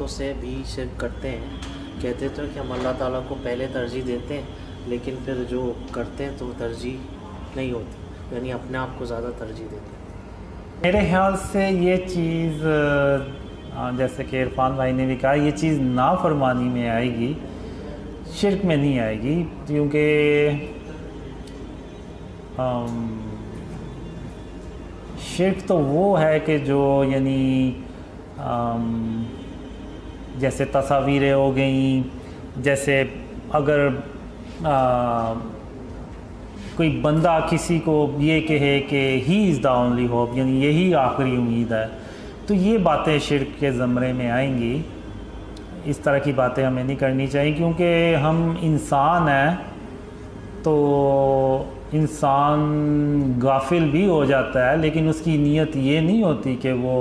बातों से भी शिरक करते हैं। कहते तो कि हम अल्लाह ताला को पहले तरजीह देते हैं, लेकिन फिर जो करते हैं तो तरजीह नहीं होती, यानी अपने आप को ज़्यादा तरजीह देते हैं। मेरे ख्याल से ये चीज़ जैसे कि इरफान भाई ने भी कहा, ये चीज़ नाफरमानी में आएगी, शिरक में नहीं आएगी, क्योंकि शिरक तो वो है कि जो, यानी जैसे तस्वीरें हो गई जैसे अगर आ, कोई बंदा किसी को ये कहे कि he is the only hope यानी यही आखिरी उम्मीद है तो ये बातें शिरक के ज़मरे में आएँगी। इस तरह की बातें हमें नहीं करनी चाहिए क्योंकि हम इंसान हैं तो इंसान गाफिल भी हो जाता है लेकिन उसकी नीयत ये नहीं होती कि वो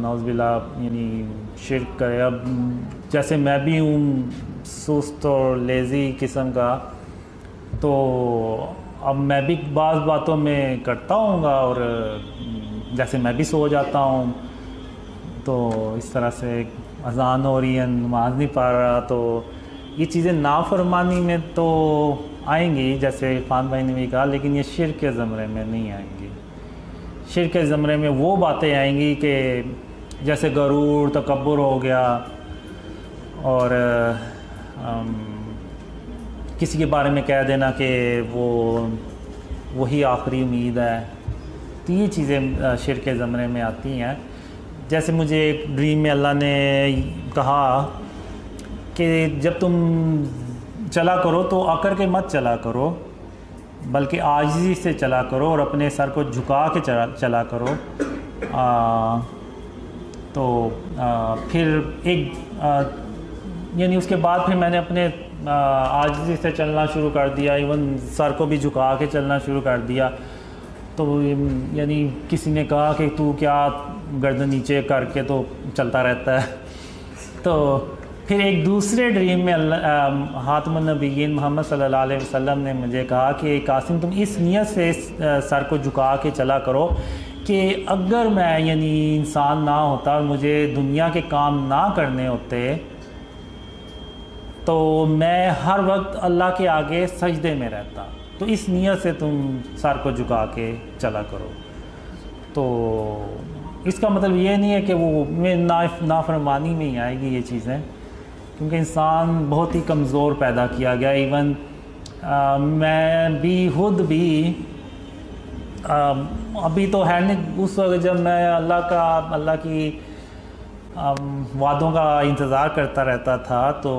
नौजबिल्ला यानी शिरक करे। अब जैसे मैं भी हूँ सुस्त और लेज़ी किस्म का तो अब मैं भी बाज़ बातों में करता हूँगा और जैसे मैं भी सो जाता हूँ तो इस तरह से अजान हो रही है, नमाज़ नहीं पा रहा तो ये चीज़ें नाफरमानी में तो आएँगी, जैसे इरफान भाई ने भी कहा, लेकिन ये शिर के ज़मरे में नहीं आएँगी। शिर के ज़मरे में वो बातें आएँगी कि जैसे गरूर तकबर हो गया और अम, किसी के बारे में कह देना कि वो वही आखिरी उम्मीद है। तो ये चीज़ें शिर के ज़मरे में आती हैं। जैसे मुझे एक ड्रीम में अल्लाह ने कहा कि जब तुम चला करो तो आकर के मत चला करो। बल्कि आजिज़ी से चला करो और अपने सर को झुका के चला चला करो। आ, तो आ, फिर एक यानी उसके बाद फिर मैंने अपने आजिज़ी से चलना शुरू कर दिया इवन सर को भी झुका के चलना शुरू कर दिया। तो यानी किसी ने कहा कि तू क्या गर्दन नीचे करके तो चलता रहता है। तो फिर एक दूसरे ड्रीम में अल्लाह हातमनबीन मोहम्मद सल्लल्लाहु अलैहि वसल्लम ने मुझे कहा कि, कासिम, तुम इस नीयत से इस सर को झुका के चला करो कि अगर मैं, यानी इंसान ना होता और मुझे दुनिया के काम ना करने होते तो मैं हर वक्त अल्लाह के आगे सजदे में रहता। तो इस नीयत से तुम सर को झुका के चला करो। तो इसका मतलब ये नहीं है कि वो ना नाफरमानी में ही आएगी ये चीज़ें। क्योंकि इंसान बहुत ही कमज़ोर पैदा किया गया इवन आ, मैं भी खुद भी आ, अभी तो है नहीं उस वक्त जब मैं अल्लाह का अल्लाह की अम, वादों का इंतज़ार करता रहता था तो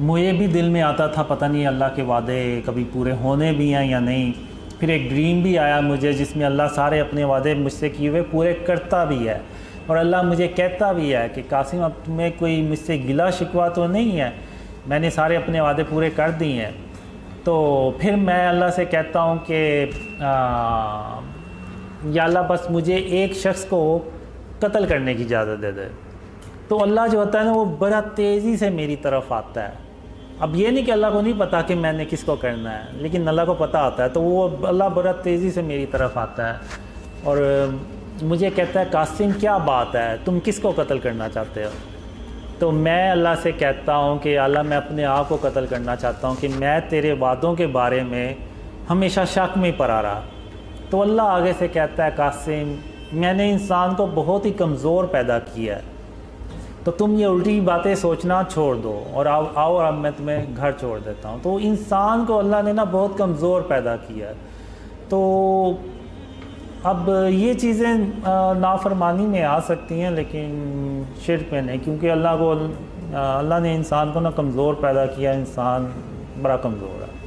मुझे भी दिल में आता था पता नहीं अल्लाह के वादे कभी पूरे होने भी हैं या नहीं। फिर एक ड्रीम भी आया मुझे जिसमें अल्लाह सारे अपने वादे मुझसे किए हुए पूरे करता भी है। और अल्लाह मुझे कहता भी है कि कासिम, अब तुम्हें कोई मुझसे गिला शिकवा तो नहीं है? मैंने सारे अपने वादे पूरे कर दिए हैं। तो फिर मैं अल्लाह से कहता हूँ कि या अल्लाह बस मुझे एक शख्स को कत्ल करने की इजाज़त दे दे। तो अल्लाह जो होता है ना, वो बड़ा तेज़ी से मेरी तरफ़ आता है। अब ये नहीं कि अल्लाह को नहीं पता कि मैंने किसको करना है, लेकिन अल्लाह को पता आता है तो वो अल्लाह बड़ा तेज़ी से मेरी तरफ़ आता है। और मुझे कहता है, कासिम, क्या बात है? तुम किसको कत्ल करना चाहते हो? तो मैं अल्लाह से कहता हूँ कि, अल्लाह, मैं अपने आप को कत्ल करना चाहता हूँ कि मैं तेरे वादों के बारे में हमेशा शक में पड़ा रहा। तो अल्लाह आगे से कहता है, कासिम, मैंने इंसान को बहुत ही कमज़ोर पैदा किया है। तो तुम ये उल्टी बातें सोचना छोड़ दो और आओ आओ अब मैं तुम्हें घर छोड़ देता हूँ। तो इंसान को अल्लाह ने ना बहुत कमज़ोर पैदा किया है। तो अब ये चीज़ें नाफरमानी में आ सकती हैं, लेकिन शिरक में नहीं, क्योंकि अल्लाह को, अल्लाह ने इंसान को ना कमज़ोर पैदा किया, इंसान बड़ा कमज़ोर है।